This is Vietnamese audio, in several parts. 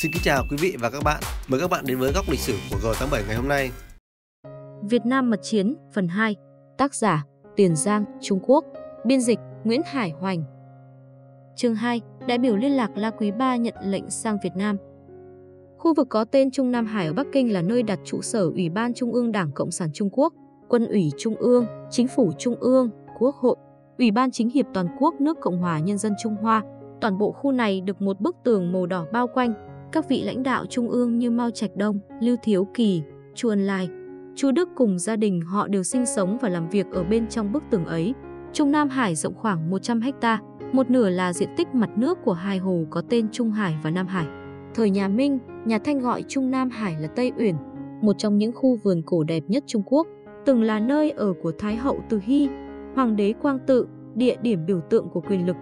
Xin kính chào quý vị và các bạn. Mời các bạn đến với góc lịch sử của G87 ngày hôm nay. Việt Nam mật chiến phần 2 Tác giả Tiền Giang, Trung Quốc Biên dịch Nguyễn Hải Hoành Chương 2 Đại biểu liên lạc La Quý Ba nhận lệnh sang Việt Nam Khu vực có tên Trung Nam Hải ở Bắc Kinh là nơi đặt trụ sở Ủy ban Trung ương Đảng Cộng sản Trung Quốc, Quân ủy Trung ương, Chính phủ Trung ương, Quốc hội, Ủy ban Chính hiệp Toàn quốc nước Cộng hòa Nhân dân Trung Hoa. Toàn bộ khu này được một bức tường màu đỏ bao quanh. Các vị lãnh đạo trung ương như Mao Trạch Đông, Lưu Thiếu Kỳ, Chu Ân Lai, Chu Đức cùng gia đình họ đều sinh sống và làm việc ở bên trong bức tường ấy. Trung Nam Hải rộng khoảng 100 ha, một nửa là diện tích mặt nước của hai hồ có tên Trung Hải và Nam Hải. Thời nhà Minh, nhà Thanh gọi Trung Nam Hải là Tây Uyển, một trong những khu vườn cổ đẹp nhất Trung Quốc, từng là nơi ở của Thái hậu Từ Hy, Hoàng đế Quang Tự, địa điểm biểu tượng của quyền lực.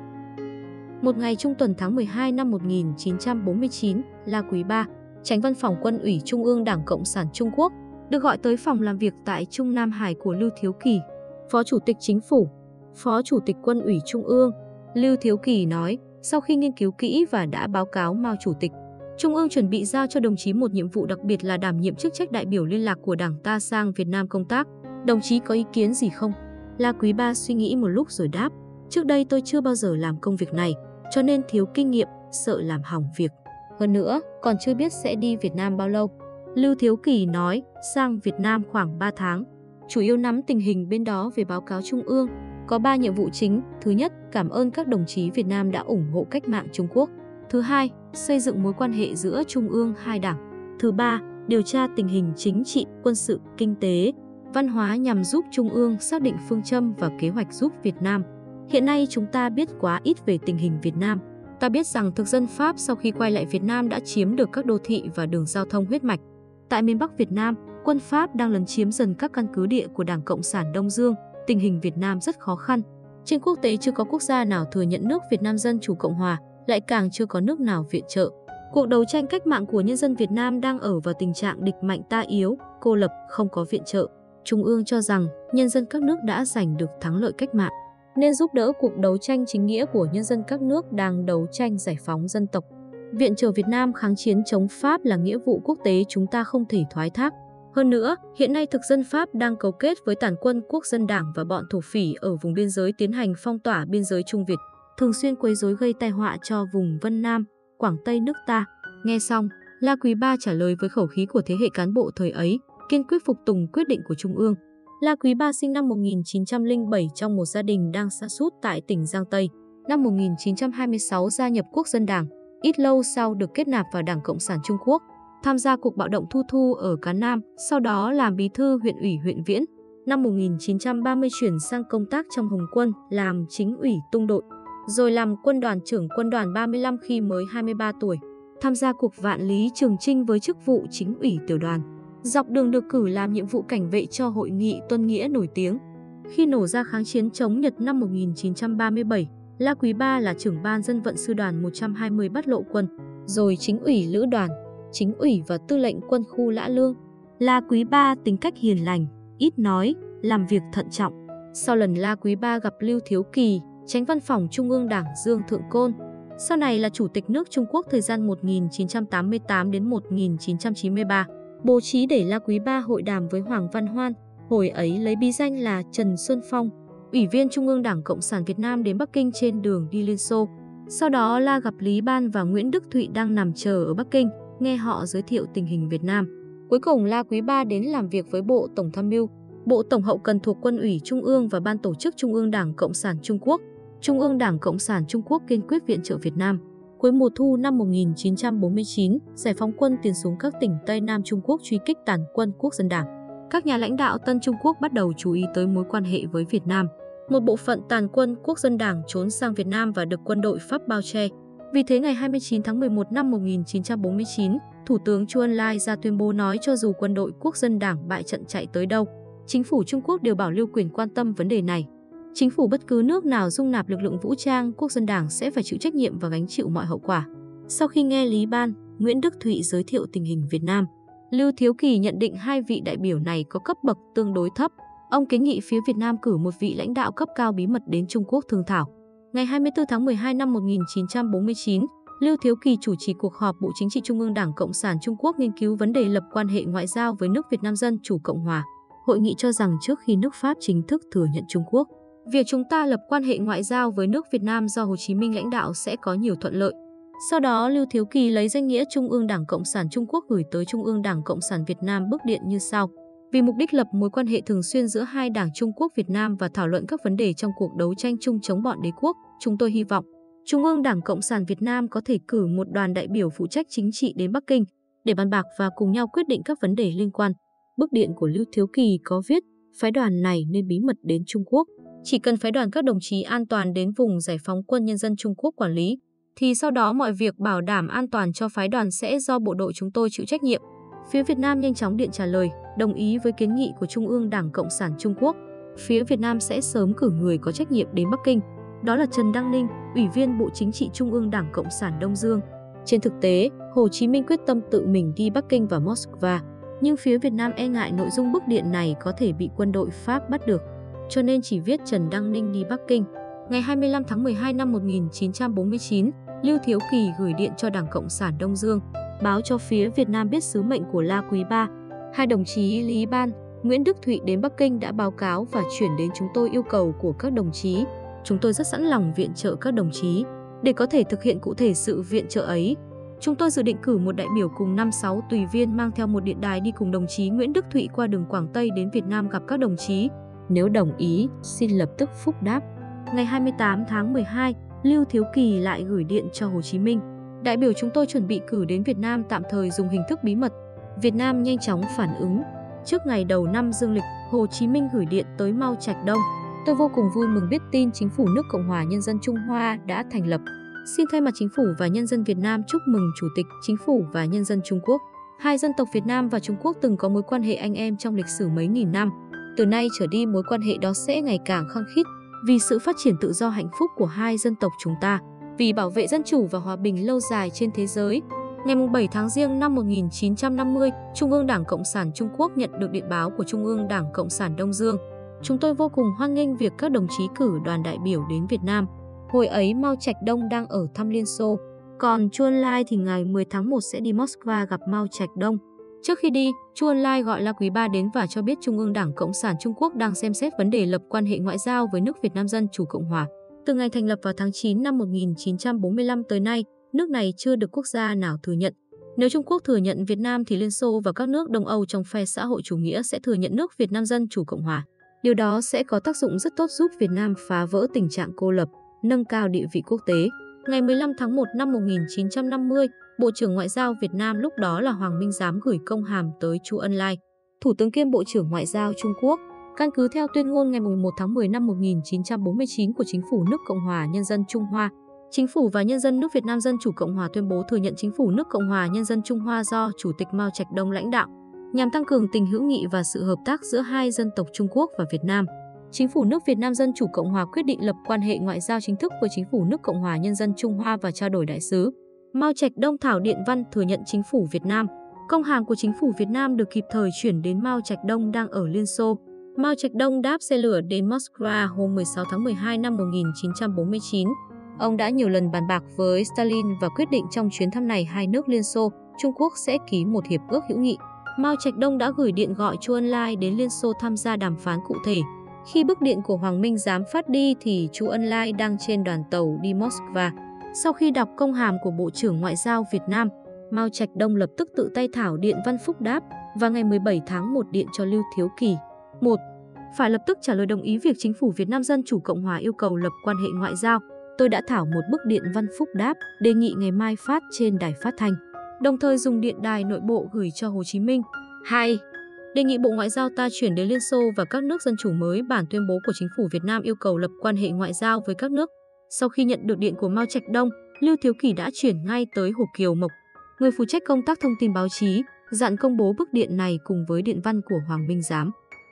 Một ngày trung tuần tháng 12 năm 1949, La Quý Ba, tránh văn phòng quân ủy Trung ương Đảng Cộng sản Trung Quốc, được gọi tới phòng làm việc tại Trung Nam Hải của Lưu Thiếu Kỳ, Phó Chủ tịch Chính phủ, Phó Chủ tịch Quân ủy Trung ương. Lưu Thiếu Kỳ nói, sau khi nghiên cứu kỹ và đã báo cáo Mao Chủ tịch, Trung ương chuẩn bị giao cho đồng chí một nhiệm vụ đặc biệt là đảm nhiệm chức trách đại biểu liên lạc của Đảng ta sang Việt Nam công tác. Đồng chí có ý kiến gì không? La Quý Ba suy nghĩ một lúc rồi đáp, trước đây tôi chưa bao giờ làm công việc này, cho nên thiếu kinh nghiệm, sợ làm hỏng việc. Hơn nữa, còn chưa biết sẽ đi Việt Nam bao lâu. Lưu Thiếu Kỳ nói, sang Việt Nam khoảng 3 tháng, chủ yếu nắm tình hình bên đó về báo cáo Trung ương. Có 3 nhiệm vụ chính. Thứ nhất, cảm ơn các đồng chí Việt Nam đã ủng hộ cách mạng Trung Quốc. Thứ hai, xây dựng mối quan hệ giữa Trung ương hai đảng. Thứ ba, điều tra tình hình chính trị, quân sự, kinh tế, văn hóa nhằm giúp Trung ương xác định phương châm và kế hoạch giúp Việt Nam. Hiện nay chúng ta biết quá ít về tình hình Việt Nam. Ta biết rằng thực dân Pháp sau khi quay lại Việt Nam đã chiếm được các đô thị và đường giao thông huyết mạch. Tại miền Bắc Việt Nam, quân Pháp đang lấn chiếm dần các căn cứ địa của Đảng Cộng sản Đông Dương. Tình hình Việt Nam rất khó khăn. Trên quốc tế chưa có quốc gia nào thừa nhận nước Việt Nam Dân Chủ Cộng Hòa, lại càng chưa có nước nào viện trợ. Cuộc đấu tranh cách mạng của nhân dân Việt Nam đang ở vào tình trạng địch mạnh ta yếu, cô lập, không có viện trợ. Trung ương cho rằng nhân dân các nước đã giành được thắng lợi cách mạng, nên giúp đỡ cuộc đấu tranh chính nghĩa của nhân dân các nước đang đấu tranh giải phóng dân tộc. Viện trợ Việt Nam kháng chiến chống Pháp là nghĩa vụ quốc tế chúng ta không thể thoái thác. Hơn nữa, hiện nay thực dân Pháp đang cấu kết với tàn quân quốc dân đảng và bọn thổ phỉ ở vùng biên giới tiến hành phong tỏa biên giới Trung Việt, thường xuyên quấy rối gây tai họa cho vùng Vân Nam, Quảng Tây nước ta. Nghe xong, La Quý Ba trả lời với khẩu khí của thế hệ cán bộ thời ấy, kiên quyết phục tùng quyết định của Trung ương. La Quý Ba sinh năm 1907 trong một gia đình đang xa sút tại tỉnh Giang Tây. Năm 1926 gia nhập Quốc dân Đảng, ít lâu sau được kết nạp vào Đảng Cộng sản Trung Quốc, tham gia cuộc bạo động Thu Thu ở Cán Nam, sau đó làm bí thư huyện ủy huyện Viễn. Năm 1930 chuyển sang công tác trong Hồng quân, làm chính ủy tung đội, rồi làm quân đoàn trưởng quân đoàn 35 khi mới 23 tuổi. Tham gia cuộc vạn lý Trường Trinh với chức vụ chính ủy tiểu đoàn. Dọc đường được cử làm nhiệm vụ cảnh vệ cho hội nghị tuân nghĩa nổi tiếng. Khi nổ ra kháng chiến chống Nhật năm 1937, La Quý Ba là trưởng ban dân vận sư đoàn 120 bắt lộ quân, rồi chính ủy lữ đoàn, chính ủy và tư lệnh quân khu Lã Lương. La Quý Ba tính cách hiền lành, ít nói, làm việc thận trọng. Sau lần La Quý Ba gặp Lưu Thiếu Kỳ, tránh văn phòng Trung ương Đảng Dương Thượng Côn, sau này là Chủ tịch nước Trung Quốc thời gian 1988 đến 1993 bố trí để La Quý Ba hội đàm với Hoàng Văn Hoan, hồi ấy lấy bí danh là Trần Xuân Phong, Ủy viên Trung ương Đảng Cộng sản Việt Nam đến Bắc Kinh trên đường đi Liên Xô. Sau đó La gặp Lý Ban và Nguyễn Đức Thụy đang nằm chờ ở Bắc Kinh, nghe họ giới thiệu tình hình Việt Nam. Cuối cùng La Quý Ba đến làm việc với Bộ Tổng tham mưu, Bộ Tổng hậu cần thuộc Quân ủy Trung ương và Ban tổ chức Trung ương Đảng Cộng sản Trung Quốc. Trung ương Đảng Cộng sản Trung Quốc kiên quyết viện trợ Việt Nam. Cuối mùa thu năm 1949, giải phóng quân tiến xuống các tỉnh Tây Nam Trung Quốc truy kích tàn quân quốc dân đảng. Các nhà lãnh đạo Tân Trung Quốc bắt đầu chú ý tới mối quan hệ với Việt Nam. Một bộ phận tàn quân quốc dân đảng trốn sang Việt Nam và được quân đội Pháp bao che. Vì thế ngày 29 tháng 11 năm 1949, Thủ tướng Chu Ân Lai ra tuyên bố nói cho dù quân đội quốc dân đảng bại trận chạy tới đâu, chính phủ Trung Quốc đều bảo lưu quyền quan tâm vấn đề này. Chính phủ bất cứ nước nào dung nạp lực lượng vũ trang quốc dân đảng sẽ phải chịu trách nhiệm và gánh chịu mọi hậu quả. Sau khi nghe Lý Ban, Nguyễn Đức Thụy giới thiệu tình hình Việt Nam, Lưu Thiếu Kỳ nhận định hai vị đại biểu này có cấp bậc tương đối thấp. Ông kiến nghị phía Việt Nam cử một vị lãnh đạo cấp cao bí mật đến Trung Quốc thương thảo. Ngày 24 tháng 12 năm 1949, Lưu Thiếu Kỳ chủ trì cuộc họp Bộ Chính trị Trung ương Đảng Cộng sản Trung Quốc nghiên cứu vấn đề lập quan hệ ngoại giao với nước Việt Nam Dân Chủ Cộng Hòa. Hội nghị cho rằng trước khi nước Pháp chính thức thừa nhận Trung Quốc, việc chúng ta lập quan hệ ngoại giao với nước Việt Nam do Hồ Chí Minh lãnh đạo sẽ có nhiều thuận lợi. Sau đó, Lưu Thiếu Kỳ lấy danh nghĩa Trung ương Đảng Cộng sản Trung Quốc gửi tới Trung ương Đảng Cộng sản Việt Nam bức điện như sau. Vì mục đích lập mối quan hệ thường xuyên giữa hai đảng Trung Quốc Việt Nam và thảo luận các vấn đề trong cuộc đấu tranh chung chống bọn đế quốc, chúng tôi hy vọng Trung ương Đảng Cộng sản Việt Nam có thể cử một đoàn đại biểu phụ trách chính trị đến Bắc Kinh để bàn bạc và cùng nhau quyết định các vấn đề liên quan. Bức điện của Lưu Thiếu Kỳ có viết phái đoàn này nên bí mật đến Trung Quốc. Chỉ cần phái đoàn các đồng chí an toàn đến vùng giải phóng quân nhân dân Trung Quốc quản lý, thì sau đó mọi việc bảo đảm an toàn cho phái đoàn sẽ do bộ đội chúng tôi chịu trách nhiệm. Phía Việt Nam nhanh chóng điện trả lời, đồng ý với kiến nghị của Trung ương Đảng Cộng sản Trung Quốc. Phía Việt Nam sẽ sớm cử người có trách nhiệm đến Bắc Kinh. Đó là Trần Đăng Ninh, Ủy viên Bộ Chính trị Trung ương Đảng Cộng sản Đông Dương. Trên thực tế, Hồ Chí Minh quyết tâm tự mình đi Bắc Kinh và Moscow, nhưng phía Việt Nam e ngại nội dung bức điện này có thể bị quân đội Pháp bắt được, cho nên chỉ viết Trần Đăng Ninh đi Bắc Kinh. Ngày 25 tháng 12 năm 1949, Lưu Thiếu Kỳ gửi điện cho Đảng Cộng sản Đông Dương, báo cho phía Việt Nam biết sứ mệnh của La Quý Ba. Hai đồng chí Lý Ban, Nguyễn Đức Thụy đến Bắc Kinh đã báo cáo và chuyển đến chúng tôi yêu cầu của các đồng chí. Chúng tôi rất sẵn lòng viện trợ các đồng chí. Để có thể thực hiện cụ thể sự viện trợ ấy, chúng tôi dự định cử một đại biểu cùng 5-6 tùy viên mang theo một điện đài đi cùng đồng chí Nguyễn Đức Thụy qua đường Quảng Tây đến Việt Nam gặp các đồng chí. Nếu đồng ý, xin lập tức phúc đáp. Ngày 28 tháng 12, Lưu Thiếu Kỳ lại gửi điện cho Hồ Chí Minh. Đại biểu chúng tôi chuẩn bị cử đến Việt Nam tạm thời dùng hình thức bí mật. Việt Nam nhanh chóng phản ứng. Trước ngày đầu năm dương lịch, Hồ Chí Minh gửi điện tới Mao Trạch Đông. Tôi vô cùng vui mừng biết tin chính phủ nước Cộng hòa Nhân dân Trung Hoa đã thành lập. Xin thay mặt chính phủ và nhân dân Việt Nam chúc mừng Chủ tịch, chính phủ và nhân dân Trung Quốc. Hai dân tộc Việt Nam và Trung Quốc từng có mối quan hệ anh em trong lịch sử mấy nghìn năm. Từ nay trở đi mối quan hệ đó sẽ ngày càng khăng khít vì sự phát triển tự do hạnh phúc của hai dân tộc chúng ta, vì bảo vệ dân chủ và hòa bình lâu dài trên thế giới. Ngày 7 tháng Giêng năm 1950, Trung ương Đảng Cộng sản Trung Quốc nhận được điện báo của Trung ương Đảng Cộng sản Đông Dương. Chúng tôi vô cùng hoan nghênh việc các đồng chí cử đoàn đại biểu đến Việt Nam. Hồi ấy Mao Trạch Đông đang ở thăm Liên Xô, còn Chu Ân Lai thì ngày 10 tháng 1 sẽ đi Moscow gặp Mao Trạch Đông. Trước khi đi, Chu Ân Lai gọi La Quý Ba đến và cho biết Trung ương Đảng Cộng sản Trung Quốc đang xem xét vấn đề lập quan hệ ngoại giao với nước Việt Nam Dân Chủ Cộng Hòa. Từ ngày thành lập vào tháng 9 năm 1945 tới nay, nước này chưa được quốc gia nào thừa nhận. Nếu Trung Quốc thừa nhận Việt Nam thì Liên Xô và các nước Đông Âu trong phe xã hội chủ nghĩa sẽ thừa nhận nước Việt Nam Dân Chủ Cộng Hòa. Điều đó sẽ có tác dụng rất tốt giúp Việt Nam phá vỡ tình trạng cô lập, nâng cao địa vị quốc tế. Ngày 15 tháng 1 năm 1950, Bộ trưởng Ngoại giao Việt Nam lúc đó là Hoàng Minh Giám gửi công hàm tới Chu Ân Lai, Thủ tướng kiêm Bộ trưởng Ngoại giao Trung Quốc, căn cứ theo tuyên ngôn ngày 11 tháng 10 năm 1949 của Chính phủ nước Cộng hòa Nhân dân Trung Hoa. Chính phủ và nhân dân nước Việt Nam Dân Chủ Cộng hòa tuyên bố thừa nhận Chính phủ nước Cộng hòa Nhân dân Trung Hoa do Chủ tịch Mao Trạch Đông lãnh đạo, nhằm tăng cường tình hữu nghị và sự hợp tác giữa hai dân tộc Trung Quốc và Việt Nam. Chính phủ nước Việt Nam Dân Chủ Cộng hòa quyết định lập quan hệ ngoại giao chính thức với Chính phủ nước Cộng hòa Nhân dân Trung Hoa và trao đổi đại sứ. Mao Trạch Đông thảo điện văn thừa nhận chính phủ Việt Nam. Công hàm của chính phủ Việt Nam được kịp thời chuyển đến Mao Trạch Đông đang ở Liên Xô. Mao Trạch Đông đáp xe lửa đến Moscow hôm 16 tháng 12 năm 1949. Ông đã nhiều lần bàn bạc với Stalin và quyết định trong chuyến thăm này hai nước Liên Xô, Trung Quốc sẽ ký một hiệp ước hữu nghị. Mao Trạch Đông đã gửi điện gọi Chu Ân Lai đến Liên Xô tham gia đàm phán cụ thể. Khi bức điện của Hoàng Minh Giám phát đi thì Chu Ân Lai đang trên đoàn tàu đi Moscow. Sau khi đọc công hàm của Bộ trưởng Ngoại giao Việt Nam, Mao Trạch Đông lập tức tự tay thảo điện văn phúc đáp và ngày 17 tháng 1 điện cho Lưu Thiếu Kỳ. 1. Phải lập tức trả lời đồng ý việc chính phủ Việt Nam Dân Chủ Cộng Hòa yêu cầu lập quan hệ ngoại giao. Tôi đã thảo một bức điện văn phúc đáp, đề nghị ngày mai phát trên đài phát thanh, đồng thời dùng điện đài nội bộ gửi cho Hồ Chí Minh. 2. Đề nghị Bộ Ngoại giao ta chuyển đến Liên Xô và các nước dân chủ mới bản tuyên bố của chính phủ Việt Nam yêu cầu lập quan hệ ngoại giao với các nước sau khi nhận được điện của Mao Trạch Đông, Lưu Thiếu Kỳ đã chuyển ngay tới Hồ Kiều Mộc, người phụ trách công tác thông tin báo chí, dặn công bố bức điện này cùng với điện văn của Hoàng Minh Giám.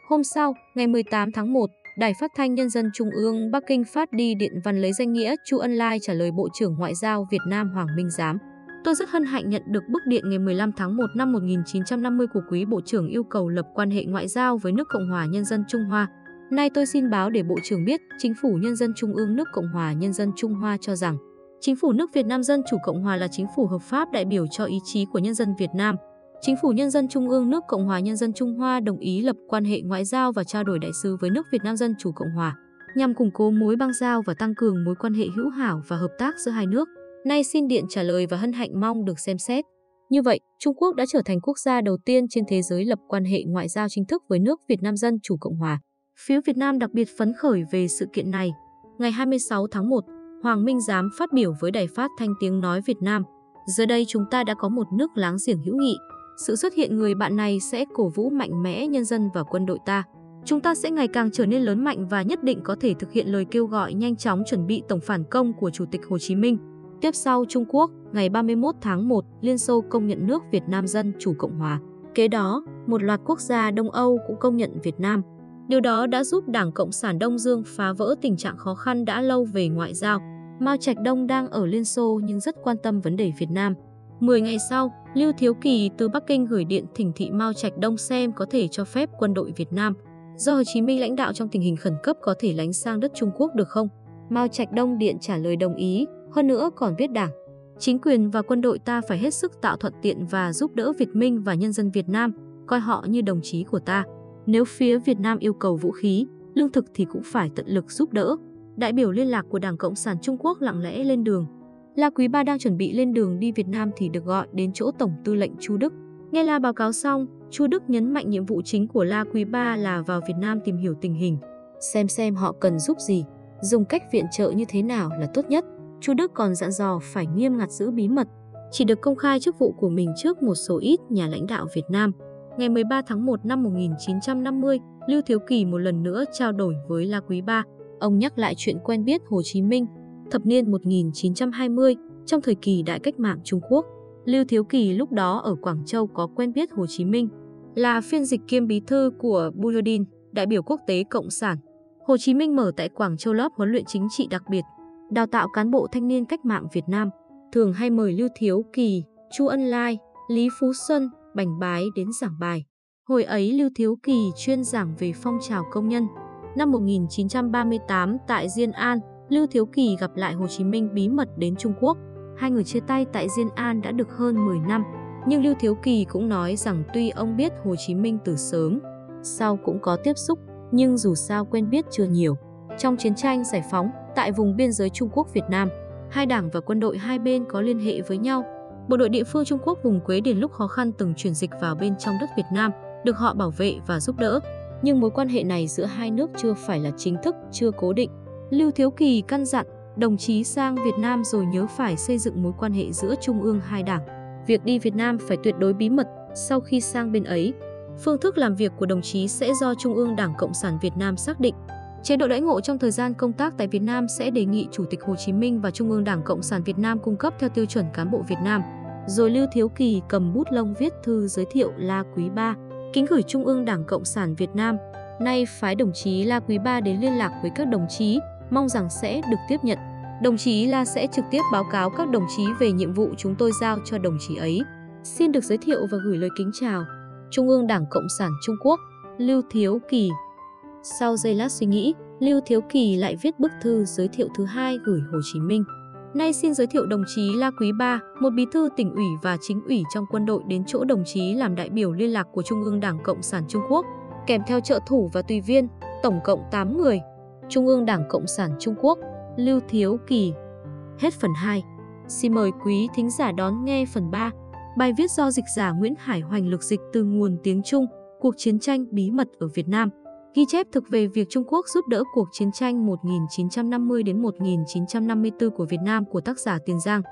Hôm sau, ngày 18 tháng 1, Đài Phát thanh Nhân dân Trung ương Bắc Kinh phát đi điện văn lấy danh nghĩa Chu Ân Lai trả lời Bộ trưởng Ngoại giao Việt Nam Hoàng Minh Giám. Tôi rất hân hạnh nhận được bức điện ngày 15 tháng 1 năm 1950 của quý Bộ trưởng yêu cầu lập quan hệ ngoại giao với nước Cộng hòa Nhân dân Trung Hoa. Nay tôi xin báo để Bộ trưởng biết, Chính phủ Nhân dân Trung ương nước Cộng hòa Nhân dân Trung Hoa cho rằng Chính phủ nước Việt Nam Dân Chủ Cộng Hòa là chính phủ hợp pháp đại biểu cho ý chí của nhân dân Việt Nam. Chính phủ Nhân dân Trung ương nước Cộng hòa Nhân dân Trung Hoa đồng ý lập quan hệ ngoại giao và trao đổi đại sứ với nước Việt Nam Dân Chủ Cộng Hòa, nhằm củng cố mối băng giao và tăng cường mối quan hệ hữu hảo và hợp tác giữa hai nước. Nay xin điện trả lời và hân hạnh mong được xem xét. Như vậy, Trung Quốc đã trở thành quốc gia đầu tiên trên thế giới lập quan hệ ngoại giao chính thức với nước Việt Nam Dân Chủ Cộng Hòa. Phía Việt Nam đặc biệt phấn khởi về sự kiện này. Ngày 26 tháng 1, Hoàng Minh Giám phát biểu với đài phát thanh tiếng nói Việt Nam. Giờ đây chúng ta đã có một nước láng giềng hữu nghị. Sự xuất hiện người bạn này sẽ cổ vũ mạnh mẽ nhân dân và quân đội ta. Chúng ta sẽ ngày càng trở nên lớn mạnh và nhất định có thể thực hiện lời kêu gọi nhanh chóng chuẩn bị tổng phản công của Chủ tịch Hồ Chí Minh. Tiếp sau Trung Quốc, ngày 31 tháng 1, Liên Xô công nhận nước Việt Nam Dân Chủ Cộng Hòa. Kế đó, một loạt quốc gia Đông Âu cũng công nhận Việt Nam. Điều đó đã giúp Đảng Cộng sản Đông Dương phá vỡ tình trạng khó khăn đã lâu về ngoại giao. Mao Trạch Đông đang ở Liên Xô nhưng rất quan tâm vấn đề Việt Nam. Mười ngày sau, Lưu Thiếu Kỳ từ Bắc Kinh gửi điện thỉnh thị Mao Trạch Đông xem có thể cho phép quân đội Việt Nam do Hồ Chí Minh lãnh đạo trong tình hình khẩn cấp có thể lánh sang đất Trung Quốc được không? Mao Trạch Đông điện trả lời đồng ý, hơn nữa còn viết đảng. Chính quyền và quân đội ta phải hết sức tạo thuận tiện và giúp đỡ Việt Minh và nhân dân Việt Nam, coi họ như đồng chí của ta. Nếu phía Việt Nam yêu cầu vũ khí, lương thực thì cũng phải tận lực giúp đỡ. Đại biểu liên lạc của Đảng Cộng sản Trung Quốc lặng lẽ lên đường. La Quý Ba đang chuẩn bị lên đường đi Việt Nam thì được gọi đến chỗ Tổng tư lệnh Chu Đức. Nghe La báo cáo xong, Chu Đức nhấn mạnh nhiệm vụ chính của La Quý Ba là vào Việt Nam tìm hiểu tình hình, xem xem họ cần giúp gì, dùng cách viện trợ như thế nào là tốt nhất. Chu Đức còn dặn dò phải nghiêm ngặt giữ bí mật, chỉ được công khai chức vụ của mình trước một số ít nhà lãnh đạo Việt Nam. Ngày 13 tháng 1 năm 1950, Lưu Thiếu Kỳ một lần nữa trao đổi với La Quý Ba. Ông nhắc lại chuyện quen biết Hồ Chí Minh, thập niên 1920, trong thời kỳ đại cách mạng Trung Quốc. Lưu Thiếu Kỳ lúc đó ở Quảng Châu có quen biết Hồ Chí Minh, là phiên dịch kiêm bí thư của Bujodin, đại biểu quốc tế Cộng sản. Hồ Chí Minh mở tại Quảng Châu lớp huấn luyện chính trị đặc biệt, đào tạo cán bộ thanh niên cách mạng Việt Nam, thường hay mời Lưu Thiếu Kỳ, Chu Ân Lai, Lý Phú Xuân, Bành Bái đến giảng bài. Hồi ấy Lưu Thiếu Kỳ chuyên giảng về phong trào công nhân. Năm 1938 tại Diên An, Lưu Thiếu Kỳ gặp lại Hồ Chí Minh bí mật đến Trung Quốc. Hai người chia tay tại Diên An đã được hơn 10 năm. Nhưng Lưu Thiếu Kỳ cũng nói rằng tuy ông biết Hồ Chí Minh từ sớm, sau cũng có tiếp xúc, nhưng dù sao quen biết chưa nhiều. Trong chiến tranh giải phóng, tại vùng biên giới Trung Quốc Việt Nam, hai đảng và quân đội hai bên có liên hệ với nhau. Bộ đội địa phương Trung Quốc vùng Quế Điền lúc khó khăn từng chuyển dịch vào bên trong đất Việt Nam, được họ bảo vệ và giúp đỡ. Nhưng mối quan hệ này giữa hai nước chưa phải là chính thức, chưa cố định. Lưu Thiếu Kỳ căn dặn, đồng chí sang Việt Nam rồi nhớ phải xây dựng mối quan hệ giữa Trung ương hai đảng. Việc đi Việt Nam phải tuyệt đối bí mật sau khi sang bên ấy. Phương thức làm việc của đồng chí sẽ do Trung ương Đảng Cộng sản Việt Nam xác định. Chế độ đãi ngộ trong thời gian công tác tại Việt Nam sẽ đề nghị Chủ tịch Hồ Chí Minh và Trung ương Đảng Cộng sản Việt Nam cung cấp theo tiêu chuẩn cán bộ Việt Nam. Rồi Lưu Thiếu Kỳ cầm bút lông viết thư giới thiệu La Quý Ba, kính gửi Trung ương Đảng Cộng sản Việt Nam. Nay phái đồng chí La Quý Ba đến liên lạc với các đồng chí, mong rằng sẽ được tiếp nhận. Đồng chí La sẽ trực tiếp báo cáo các đồng chí về nhiệm vụ chúng tôi giao cho đồng chí ấy. Xin được giới thiệu và gửi lời kính chào. Trung ương Đảng Cộng sản Trung Quốc, Lưu Thiếu Kỳ. Sau giây lát suy nghĩ, Lưu Thiếu Kỳ lại viết bức thư giới thiệu thứ hai gửi Hồ Chí Minh. Nay xin giới thiệu đồng chí La Quý Ba, một bí thư tỉnh ủy và chính ủy trong quân đội đến chỗ đồng chí làm đại biểu liên lạc của Trung ương Đảng Cộng sản Trung Quốc, kèm theo trợ thủ và tùy viên, tổng cộng 8 người. Trung ương Đảng Cộng sản Trung Quốc, Lưu Thiếu Kỳ. Hết phần 2. Xin mời quý thính giả đón nghe phần 3. Bài viết do dịch giả Nguyễn Hải Hoành lực dịch từ nguồn tiếng Trung, cuộc chiến tranh bí mật ở Việt Nam. Ghi chép thực về việc Trung Quốc giúp đỡ cuộc chiến tranh 1950 đến 1954 của Việt Nam của tác giả Tiền Giang.